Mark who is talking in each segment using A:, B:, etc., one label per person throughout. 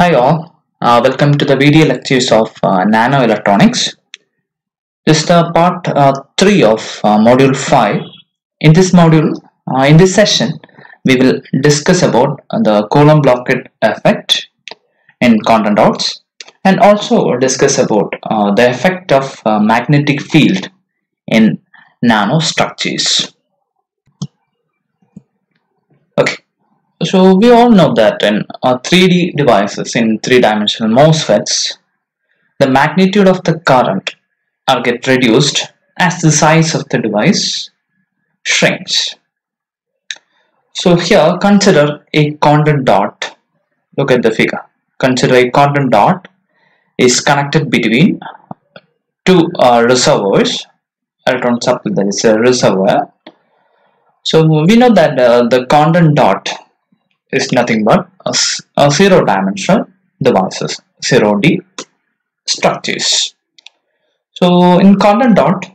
A: Hi all, uh, welcome to the video lectures of uh, nanoelectronics. This is the part uh, 3 of uh, module 5. In this module, uh, in this session, we will discuss about the Coulomb blockade effect in quantum dots and also discuss about uh, the effect of magnetic field in nanostructures. Okay. So we all know that in uh, 3D devices in three-dimensional MOSFETs, the magnitude of the current are get reduced as the size of the device shrinks. So here consider a quantum dot. Look at the figure. Consider a quantum dot is connected between two uh, reservoirs. Electron supply that is a reservoir. So we know that uh, the quantum dot is nothing but a, a zero dimensional devices 0d structures. So in quantum dot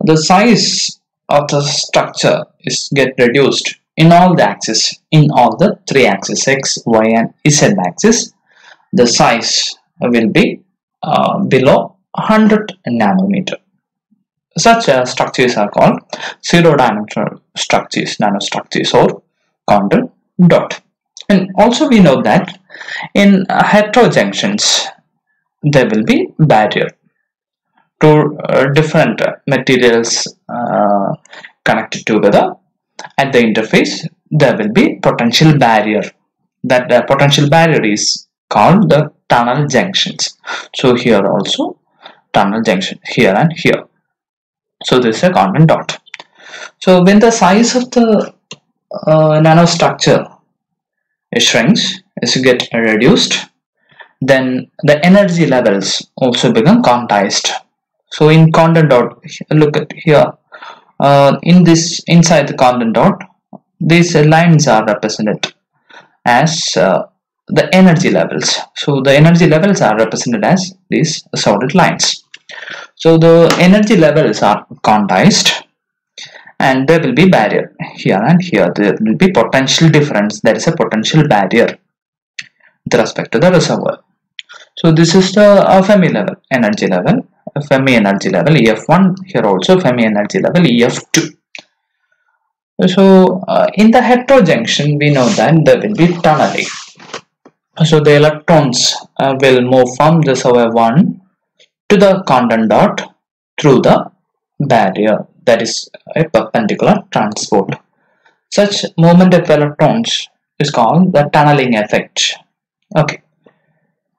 A: the size of the structure is get reduced in all the axes in all the three axes x y and z axis the size will be uh, below 100 nanometer. Such uh, structures are called zero dimensional structures nanostructures or quantum dot. And also we know that in heterojunctions there will be barrier two uh, different materials uh, connected together. At the interface there will be potential barrier. That uh, potential barrier is called the tunnel junctions. So here also tunnel junction here and here. So this is a quantum dot. So when the size of the uh, nanostructure It shrinks is get reduced. Then the energy levels also become quantized. So in quantum dot look at here. Uh, in this inside the quantum dot these lines are represented as uh, the energy levels. So the energy levels are represented as these solid lines. So the energy levels are quantized and there will be barrier here and here. There will be potential difference. There is a potential barrier with respect to the reservoir. So this is the uh, Fermi level energy level. Fermi energy level EF1 here also Fermi energy level EF2 so uh, in the heterojunction we know that there will be tunneling. So the electrons uh, will move from the reservoir 1 to the quantum dot through the barrier that is a perpendicular transport. Such movement of electrons is called the tunneling effect. Okay.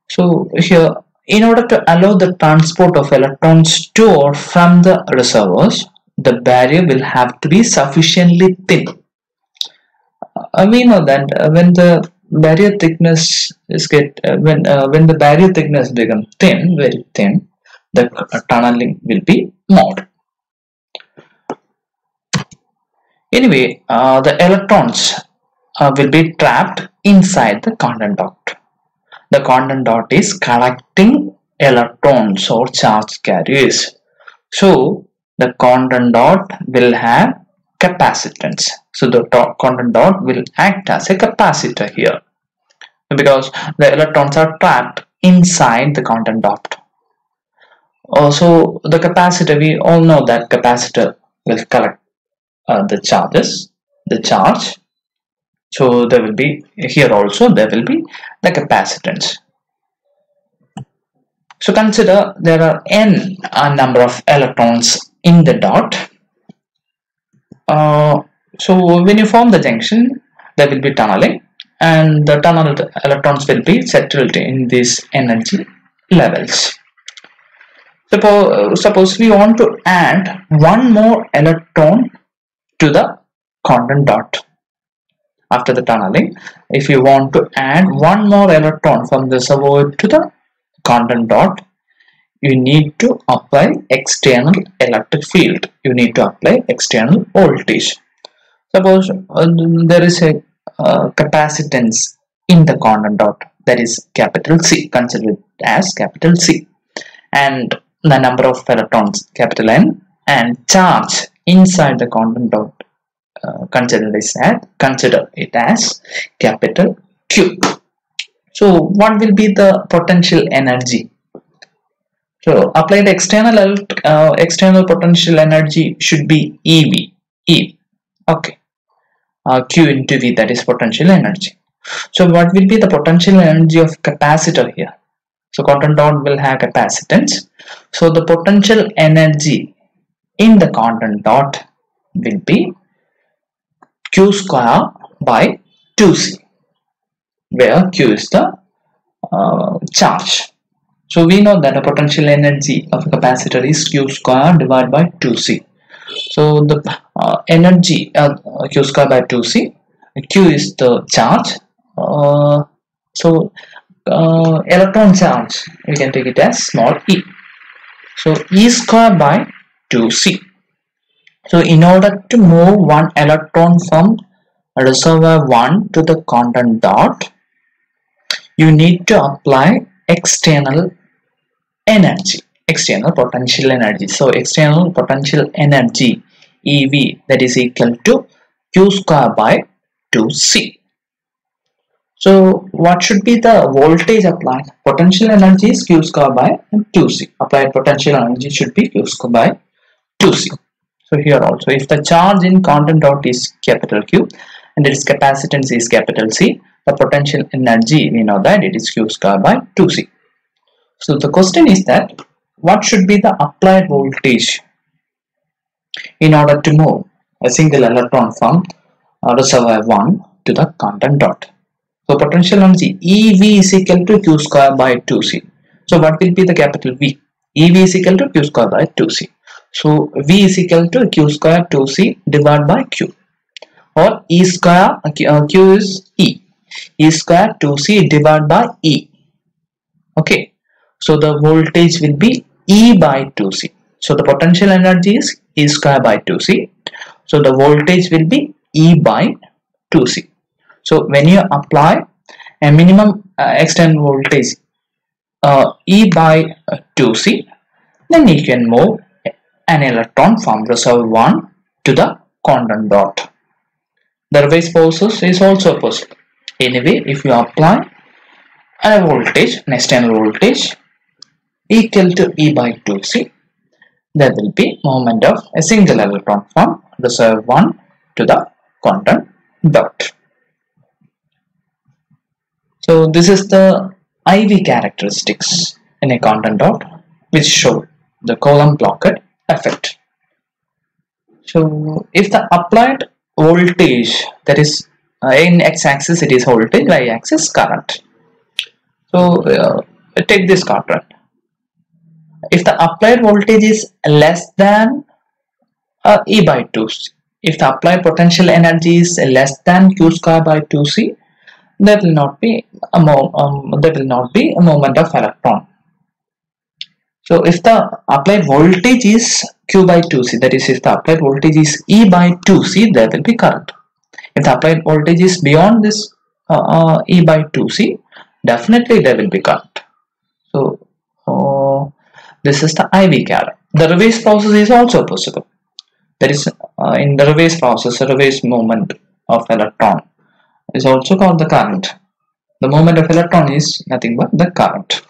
A: So here, in order to allow the transport of electrons to or from the reservoirs, the barrier will have to be sufficiently thin. Uh, we know that uh, when the barrier thickness is get uh, when uh, when the barrier thickness becomes thin, very thin, the tunneling will be more. Anyway, uh, the electrons uh, will be trapped inside the quantum dot. The quantum dot is collecting electrons or charge carriers. So, the quantum dot will have capacitance. So, the quantum dot will act as a capacitor here because the electrons are trapped inside the quantum dot. Also, the capacitor, we all know that capacitor will collect uh, the charges the charge. So there will be here also there will be the capacitance. So consider there are n a number of electrons in the dot. Uh, so when you form the junction there will be tunneling and the tunneled electrons will be settled in these energy levels. Suppose, suppose we want to add one more electron to the quantum dot. After the tunneling if you want to add one more electron from the reservoir to the quantum dot you need to apply external electric field. You need to apply external voltage. Suppose uh, there is a uh, capacitance in the quantum dot that is capital C considered as capital C. And the number of electrons capital N and charge inside the quantum dot uh, consider this as consider it as capital Q. So what will be the potential energy? So applied external uh, external potential energy should be ev e okay. Uh, q into v that is potential energy. So what will be the potential energy of capacitor here? So quantum dot will have capacitance. So the potential energy in the quantum dot will be q square by 2c where q is the uh, charge. So we know that the potential energy of a capacitor is q square divided by 2c so the uh, energy uh, q square by 2c q is the charge uh, so uh, electron charge we can take it as small e. So e square by 2c so in order to move one electron from reservoir 1 to the quantum dot you need to apply external energy external potential energy. So external potential energy ev that is equal to q square by 2c so what should be the voltage applied? Potential energy is q square by 2c applied potential energy should be q square by 2c so here also if the charge in quantum dot is capital q and its capacitance is capital c the potential energy we know that it is q square by 2c so the question is that what should be the applied voltage in order to move a single electron from uh, reservoir 1 to the quantum dot? So potential energy ev is equal to q square by 2c so what will be the capital v? Ev is equal to q square by 2c so v is equal to q square 2c divided by q. Or e square uh, q is e. E square 2c divided by e. Okay. So the voltage will be e by 2c so the potential energy is e square by 2c so the voltage will be e by 2c so when you apply a minimum uh, external voltage uh, e by 2c then you can move an electron from reservoir 1 to the quantum dot. The reverse process is also possible. Anyway if you apply a voltage an external voltage equal to e by 2c there will be movement of a single electron from reservoir 1 to the quantum dot. So this is the IV characteristics in a quantum dot which show the Coulomb blockade effect so if the applied voltage that is uh, in x-axis it is voltage y-axis current. So uh, take this current if the applied voltage is less than uh, E by 2C if the applied potential energy is less than Q square by 2C there will not be a um, there will not be a movement of electron so if the applied voltage is Q by 2C that is if the applied voltage is E by 2C there will be current if the applied voltage is beyond this uh, uh, E by 2C definitely there will be current so uh, this is the IV current. The reverse process is also possible. There is uh, in the reverse process, a reverse movement of electron is also called the current. The movement of electron is nothing but the current.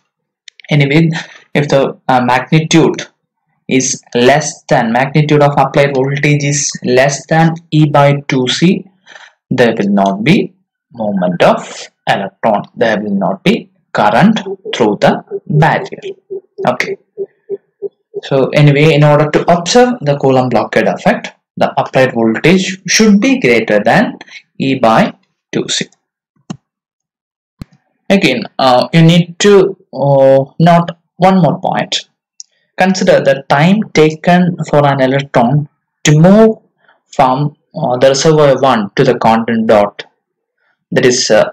A: Anyway, if the uh, magnitude is less than magnitude of applied voltage is less than E by 2C, there will not be movement of electron. There will not be current through the barrier. Okay. So anyway, in order to observe the Coulomb blockade effect, the applied voltage should be greater than E by 2C. Again, uh, you need to uh, note one more point. Consider the time taken for an electron to move from uh, the reservoir 1 to the quantum dot. That is uh,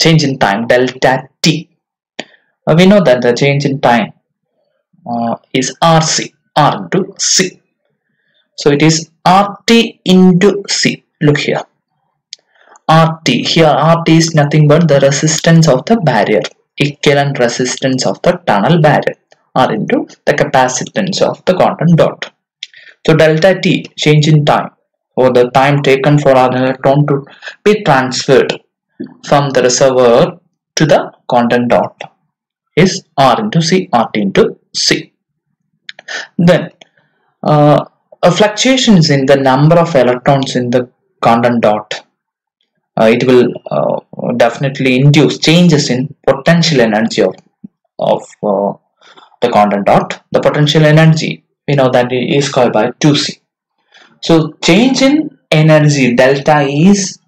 A: change in time delta t. Uh, we know that the change in time uh, is RC, R into C. So it is RT into C. Look here. RT. Here RT is nothing but the resistance of the barrier. Equivalent resistance of the tunnel barrier. R into the capacitance of the quantum dot. So delta T, change in time, or the time taken for an electron to be transferred from the reservoir to the quantum dot is R into C, RT into C. Then uh, fluctuations in the number of electrons in the quantum dot it will uh, definitely induce changes in potential energy of, of uh, the quantum dot. The potential energy we know that it is called by 2c. So change in energy delta is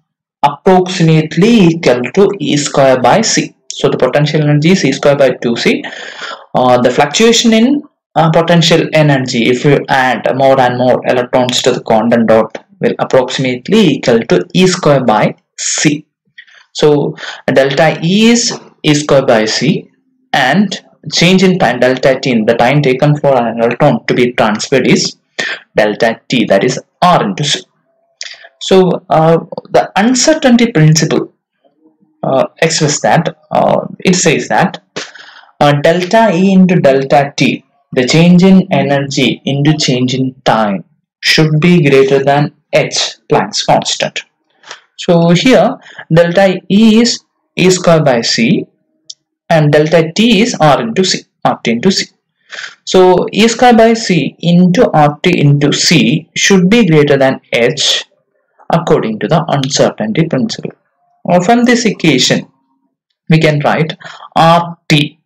A: approximately equal to E square by C. So the potential energy is E square by 2C. Uh, the fluctuation in uh, potential energy if you add more and more electrons to the quantum dot will approximately equal to E square by C. So delta E is E square by C and change in time delta t in the time taken for an electron to be transferred is delta t that is R into C. So uh, the uncertainty principle uh, expresses that uh, it says that uh, delta E into delta T the change in energy into change in time should be greater than h Planck's constant. So here delta E is E square by C and delta T is R into C RT into C. So E square by C into RT into C should be greater than h according to the uncertainty principle. Now from this equation we can write RT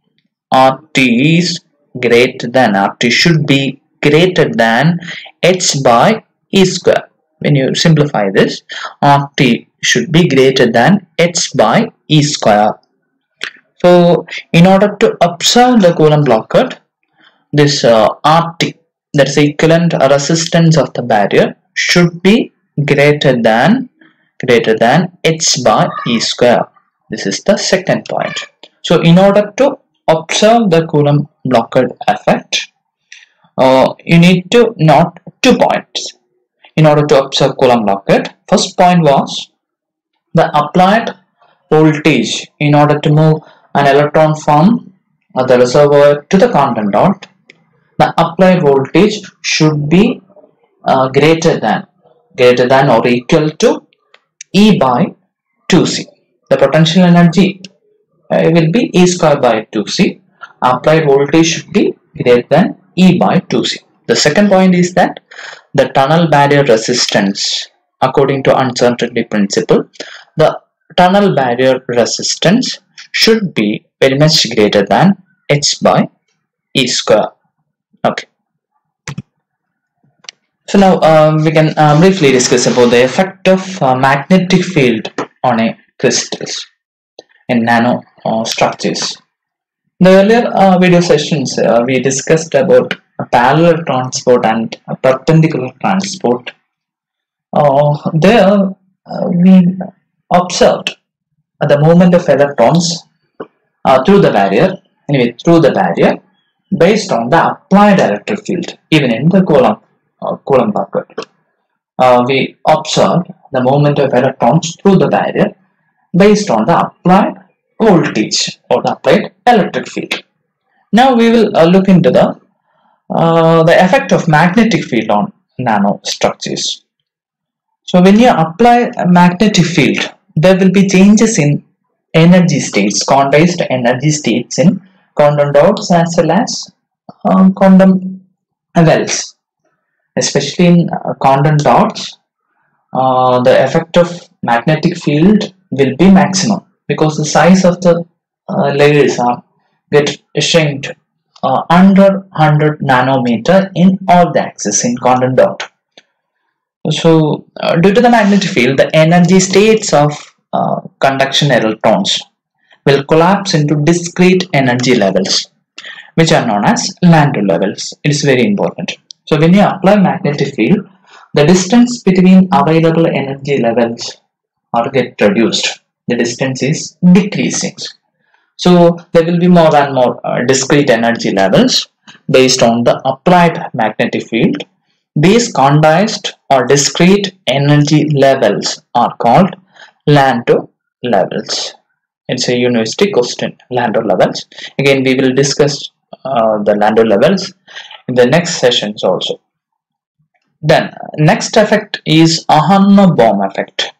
A: RT is greater than RT should be greater than h by E square. When you simplify this RT should be greater than h by E square. So in order to observe the Coulomb blockade this uh, RT that's the equivalent resistance of the barrier should be greater than greater than h by e square. This is the second point. So in order to observe the Coulomb blockade effect uh, you need to note two points in order to observe Coulomb blockade first point was the applied voltage in order to move an electron from the reservoir to the quantum dot the applied voltage should be uh, greater than greater than or equal to E by 2C. The potential energy uh, will be E square by 2C. Applied voltage should be greater than E by 2C. The second point is that the tunnel barrier resistance according to uncertainty principle the tunnel barrier resistance should be very much greater than h by e square okay so now uh, we can uh, briefly discuss about the effect of uh, magnetic field on a crystals in nano uh, structures. In the earlier uh, video sessions uh, we discussed about parallel transport and a perpendicular transport. there we observed the movement of electrons through the barrier anyway through the barrier based on the applied electric field even in the Coulomb uh, Coulomb blockade. Uh, we observed the movement of electrons through the barrier based on the applied voltage or the applied electric field. Now we will uh, look into the uh, the effect of magnetic field on nanostructures. So when you apply a magnetic field, there will be changes in energy states, condensed energy states in quantum dots as well as um, quantum wells especially in uh, quantum dots uh, the effect of magnetic field will be maximum because the size of the uh, layers are get shrunk uh, under 100 nanometer in all the axes in quantum dot so uh, due to the magnetic field the energy states of uh, conduction electrons will collapse into discrete energy levels which are known as Landau levels it is very important so when you apply magnetic field, the distance between available energy levels are get reduced. The distance is decreasing. So there will be more and more uh, discrete energy levels based on the applied magnetic field. These condensed or discrete energy levels are called Landau levels. It's a university question, Landau levels. Again, we will discuss uh, the Landau levels in the next sessions also. Then next effect is Aharonov-Bohm effect.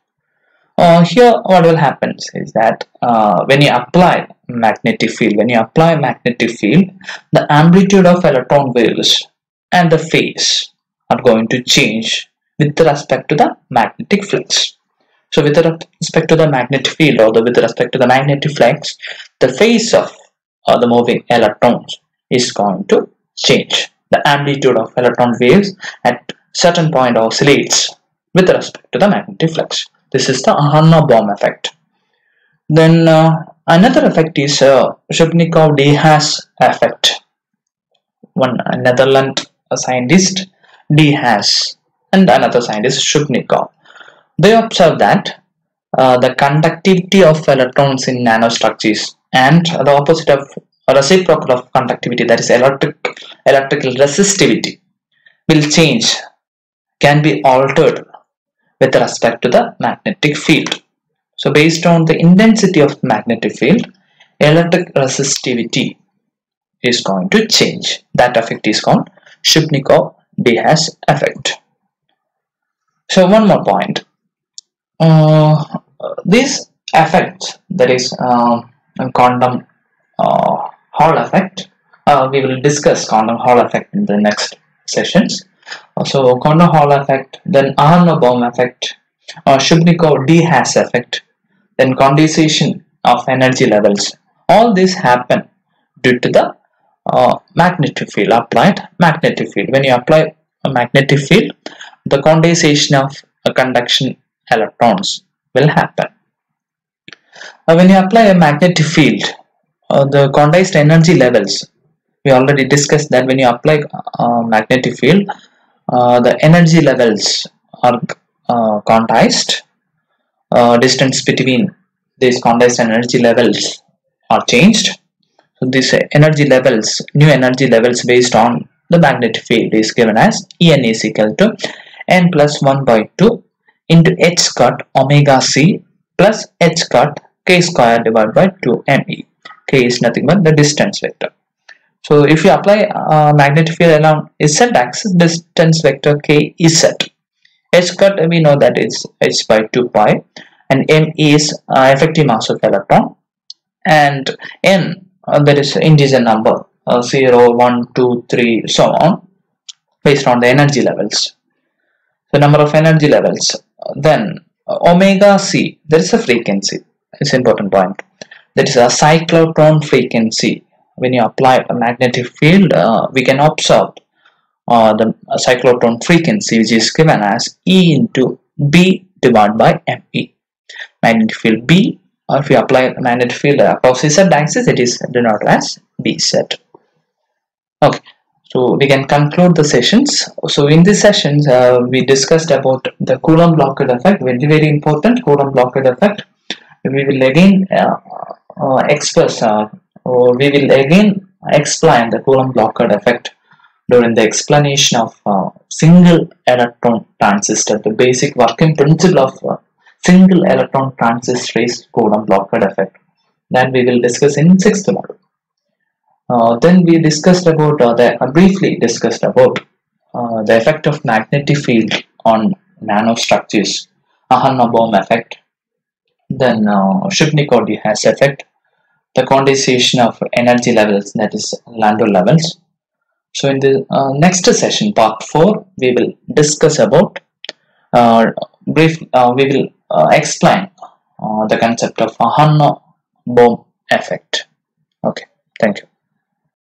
A: Uh, here what will happen is that uh, when you apply magnetic field when you apply magnetic field the amplitude of electron waves and the phase are going to change with respect to the magnetic flux so with respect to the magnetic field or the, with respect to the magnetic flux the phase of uh, the moving electrons is going to change. The amplitude of electron waves at certain point oscillates with respect to the magnetic flux this is the Aharonov-Bohm effect. Then uh, another effect is uh, Shubnikov-de Haas effect. One Netherlands scientist de Haas and another scientist Shubnikov. They observed that uh, the conductivity of electrons in nanostructures and the opposite of reciprocal of conductivity that is electric electrical resistivity will change can be altered with respect to the magnetic field. So based on the intensity of magnetic field, electric resistivity is going to change. That effect is called Shubnikov-de Haas effect. So one more point. Uh, this effect, that is uh, quantum uh, Hall effect, uh, we will discuss quantum Hall effect in the next sessions so quantum Hall effect, then Aharonov-Bohm effect, or Shubnikov-de Haas effect, then condensation of energy levels. All this happen due to the uh, magnetic field, applied magnetic field. When you apply a magnetic field, the condensation of conduction electrons will happen. Uh, when you apply a magnetic field, uh, the condensed energy levels, we already discussed that when you apply a uh, magnetic field, uh, the energy levels are uh, quantized. Uh, distance between these quantized energy levels are changed. So these energy levels new energy levels based on the magnetic field is given as En is equal to n plus 1 by 2 into h cut omega c plus h cut k square divided by 2 me k is nothing but the distance vector so if you apply uh, magnetic field along z axis, distance vector k is set. H cut we know that is h by 2 pi, and m is uh, effective mass of electron, and n uh, that is integer number uh, 0, 1, 2, 3, so on, based on the energy levels. The number of energy levels. Then omega c, there is a frequency. It's important point. That is a cyclotron frequency when you apply a magnetic field uh, we can observe uh, the cyclotron frequency which is given as E into B divided by ME magnetic field B or if you apply a magnetic field across Z axis it is denoted as BZ okay so we can conclude the sessions. So in these sessions uh, we discussed about the Coulomb blockade effect very very important Coulomb blockade effect. We will again uh, uh, express uh, uh, we will again explain the Coulomb blockade effect during the explanation of uh, single electron transistor, the basic working principle of uh, single electron transistor is Coulomb blockade effect. That we will discuss in sixth module. Uh, then we discussed about uh, the uh, briefly discussed about the effect of magnetic field on nanostructures, Aharonov-Bohm effect, then uh, Shubnikov-de Haas effect, the condensation of energy levels that is Landau levels. So in the uh, next session part 4 we will discuss about uh, brief uh, we will uh, explain uh, the concept of a Aharonov-Bohm effect. Okay. Thank you